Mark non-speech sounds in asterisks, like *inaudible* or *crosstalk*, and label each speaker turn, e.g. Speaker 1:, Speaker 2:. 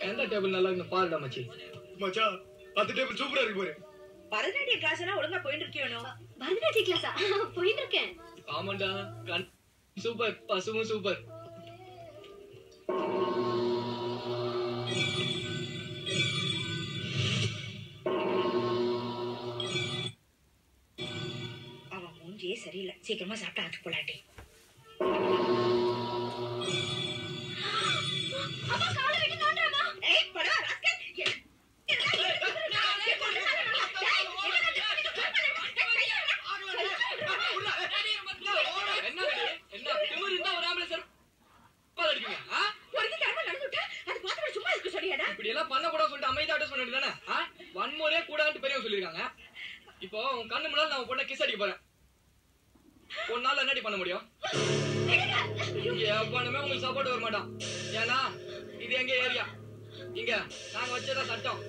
Speaker 1: எந்த டேபிள் நல்லா இருக்கு? பாருடா மச்சி.
Speaker 2: மச்சான் அந்த டேபிள் சூப்பரா இருக்கு பாரு.
Speaker 3: பரதநாட்டிய கிளாஸ் எல்லாம் ஒழுங்கா போயிட்டு இருக்கணும்
Speaker 4: பரதநாட்டிய கிளாஸா *laughs* போயிட்டு இருக்கேன்
Speaker 1: ஆமாண்டா சூப்பர் பசுவும் சூப்பர்
Speaker 3: அவன் மூஞ்சியே சரியில்லை. சீக்கிரமா சாப்பிட்டு ஆச்சு போலாட்டி
Speaker 1: இப்படி எல்லாம் பண்ண கூடாது சொல்லிட்டு அமைதியா அட்ரஸ் பண்ணிட்டு தானே வன்முறையே கூடாதுன்னு பெரியவங்க சொல்லிருக்காங்க இப்போ உன் கண்ணு முன்னால நான் உன் பொண்ணை கிஸ் அடிக்க போறேன். ஒரு நாள் என்னடி பண்ண முடியும்? இங்க எவனுமே உங்களுக்கு சப்போர்ட் வர மாட்டான். ஏன்னா இது எங்க ஏரியா இங்க நாங்க வச்சதா சட்டம்.